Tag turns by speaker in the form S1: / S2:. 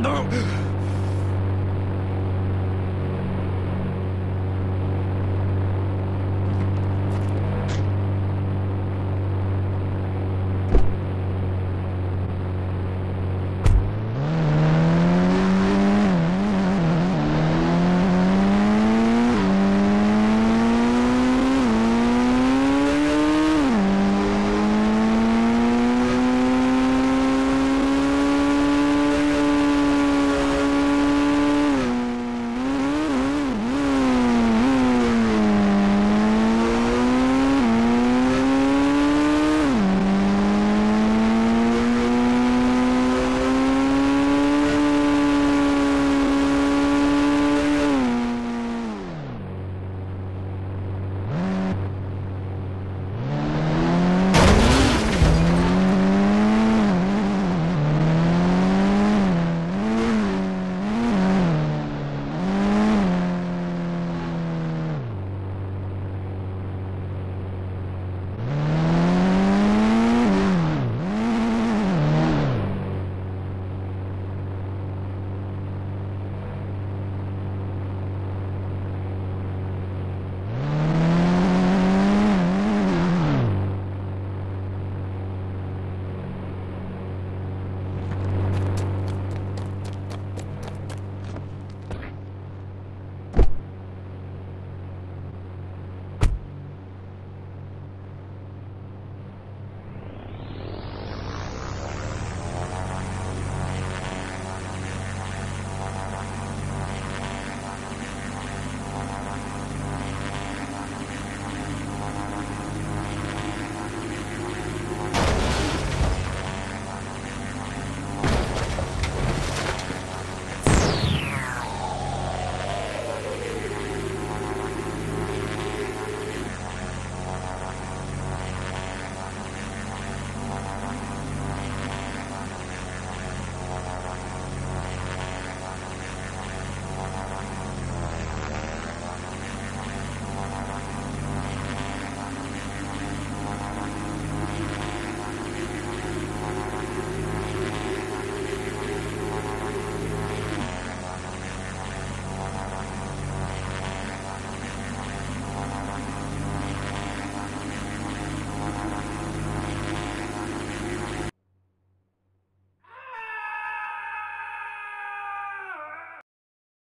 S1: No!